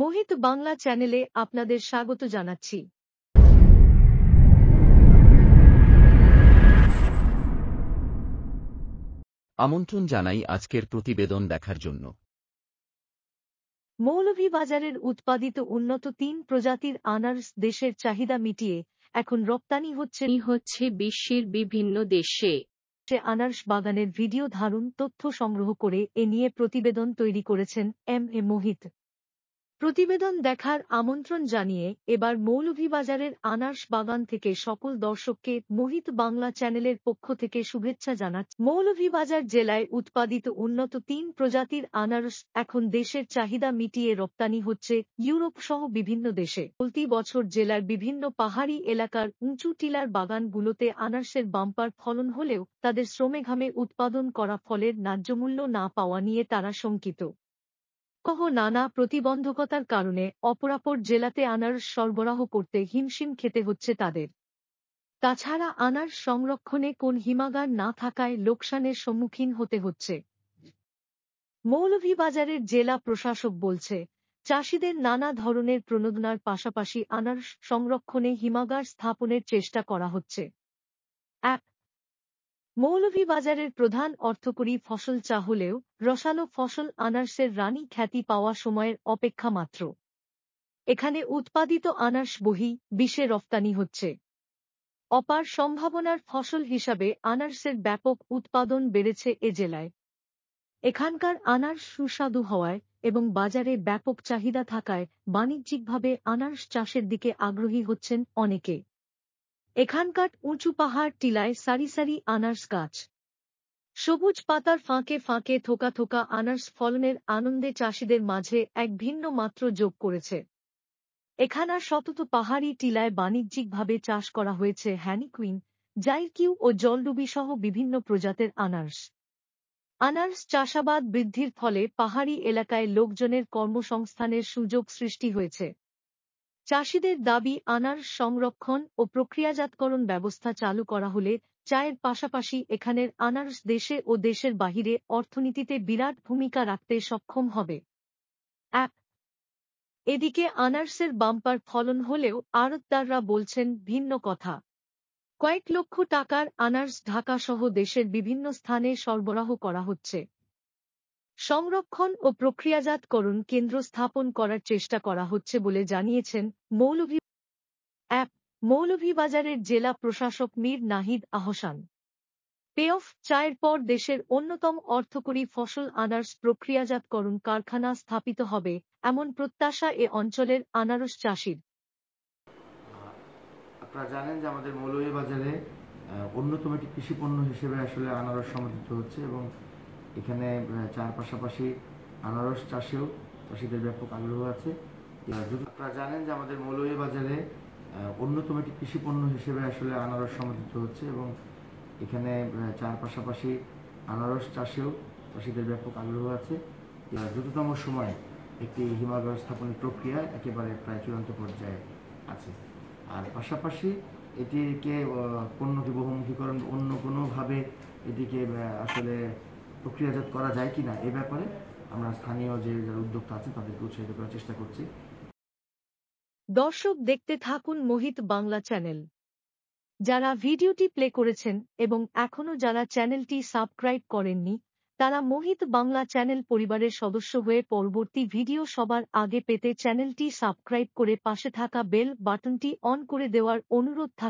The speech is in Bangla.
মোহিত বাংলা চ্যানেলে আপনাদের স্বাগত জানাচ্ছি। আমন্ত্রণ জানাই আজকের প্রতিবেদন দেখার জন্য। মৌলভীবাজারের উৎপাদিত উন্নত তিন প্রজাতির আনারস দেশের চাহিদা মিটিয়ে এখন রপ্তানি হচ্ছে হচ্ছে বিশ্বের বিভিন্ন দেশে। সে আনারস বাগানের ভিডিও ধারণ তথ্য সংগ্রহ করে এ নিয়ে প্রতিবেদন তৈরি করেছেন এম এ মোহিত। প্রতিবেদন দেখার আমন্ত্রণ জানিয়ে এবার মৌলভীবাজারের আনার্স বাগান থেকে সকল দর্শককে মোহিত বাংলা চ্যানেলের পক্ষ থেকে শুভেচ্ছা জানাচ্ছে। মৌলভীবাজার জেলায় উৎপাদিত উন্নত তিন প্রজাতির আনারস এখন দেশের চাহিদা মিটিয়ে রপ্তানি হচ্ছে ইউরোপ সহ বিভিন্ন দেশে। চলতি বছর জেলার বিভিন্ন পাহাড়ি এলাকার উঁচু টিলার বাগানগুলোতে আনারসের বাম্পার ফলন হলেও তাদের শ্রমে ঘামে উৎপাদন করা ফলের ন্যায্যমূল্য না পাওয়া নিয়ে তারা শঙ্কিত। সহ নানা প্রতিবন্ধকতার কারণে অপরাপর জেলাতে আনারস সরবরাহ করতে হিমশিম খেতে হচ্ছে তাদের। তাছাড়া আনারস সংরক্ষণে কোন হিমাগার না থাকায় লোকসানের সম্মুখীন হতে হচ্ছে। মৌলভীবাজারের জেলা প্রশাসক বলছে, চাষিদের নানা ধরনের প্রণোদনার পাশাপাশি আনার সংরক্ষণে হিমাগার স্থাপনের চেষ্টা করা হচ্ছে। এক মৌলভীবাজারের প্রধান অর্থকরী ফসল চা হলেও রসালো ফসল আনারসের রানী খ্যাতি পাওয়া সময়ের অপেক্ষা মাত্র। এখানে উৎপাদিত আনারস বহি বিশ্বে রফতানি হচ্ছে। অপার সম্ভাবনার ফসল হিসাবে আনারসের ব্যাপক উৎপাদন বেড়েছে এ জেলায়। এখানকার আনারস সুস্বাদু হওয়ায় এবং বাজারে ব্যাপক চাহিদা থাকায় বাণিজ্যিকভাবে আনারস চাষের দিকে আগ্রহী হচ্ছেন অনেকে। এখানকার উঁচু পাহাড় টিলায় সারি সারি আনার্স গাছ। সবুজ পাতার ফাঁকে ফাঁকে থোকা থোকা আনার্স ফলনের আনন্দে চাষিদের মাঝে এক ভিন্ন মাত্র যোগ করেছে। এখানার শতত পাহাড়ি টিলায় বাণিজ্যিকভাবে চাষ করা হয়েছে হ্যানিকুইন জাইরকিউ ও জলডুবি সহ বিভিন্ন প্রজাতের আনার্স। আনার্স চাষাবাদ বৃদ্ধির ফলে পাহাড়ি এলাকায় লোকজনের কর্মসংস্থানের সুযোগ সৃষ্টি হয়েছে। চাষিদের দাবি আনার সংরক্ষণ ও প্রক্রিয়াজাতকরণ ব্যবস্থা চালু করা হলে চায়ের পাশাপাশি এখানের আনারস দেশে ও দেশের বাহিরে অর্থনীতিতে বিরাট ভূমিকা রাখতে সক্ষম হবে। এক, এদিকে আনার্সের বাম্পার ফলন হলেও আড়তদাররা বলছেন ভিন্ন কথা। কয়েক লক্ষ টাকার আনার্স ঢাকা সহ দেশের বিভিন্ন স্থানে সরবরাহ করা হচ্ছে। সংরক্ষণ ও প্রক্রিয়াজাতকরণ কেন্দ্র স্থাপন করার চেষ্টা করা হচ্ছে বলে জানিয়েছেন মৌলভী অ্যাপ, মৌলভীবাজারের জেলা প্রশাসক মীর নাহিদ আহসান। পে অফ চায়ের পর দেশের অন্যতম অর্থকরী ফসল আনারস প্রক্রিয়াজাতকরণ কারখানা স্থাপিত হবে, এমন প্রত্যাশা এ অঞ্চলের আনারস চাষির। আপনারা জানেন যে আমাদের মৌলভীবাজারে অন্যতম একটি কৃষি পণ্য হিসেবে আসলে আনারস সমর্থিত হচ্ছে এবং এখানে চার পাশাপাশি আনারস চাষেও চাষিদের ব্যাপক আগ্রহ আছে। আপনারা জানেন যে আমাদের মৌলভীবাজারে অন্যতম একটি কৃষি পণ্য হিসেবে আসলে আনারস সমর্থিত হচ্ছে এবং এখানে চার পাশাপাশি আনারস চাষেও চাষিদের ব্যাপক আগ্রহ আছে। দ্রুততম সময়ে একটি হিমাগার স্থাপনের প্রক্রিয়া একেবারে প্রায় চূড়ান্ত পর্যায়ে আছে। আর পাশাপাশি এটিকে পণ্যকে বহুমুখীকরণ অন্য কোনোভাবে এটিকে আসলে প্রক্রিয়াজাত করা যায় কিনা এ ব্যাপারে আমরা স্থানীয় যে যারা উদ্যোক্তা আছেন তাদেরকে উৎসাহিত করার চেষ্টা করছি। দর্শক দেখতে থাকুন মোহিত বাংলা চ্যানেল। যারা ভিডিওটি প্লে করেছেন এবং এখনও যারা চ্যানেলটি সাবস্ক্রাইব করেননি, তারা মোহিত বাংলা চ্যানেল পরিবারের সদস্য হয়ে পরবর্তী ভিডিও সবার আগে পেতে চ্যানেলটি সাবস্ক্রাইব করে পাশে থাকা বেল বাটনটি অন করে দেওয়ার অনুরোধ থাকছে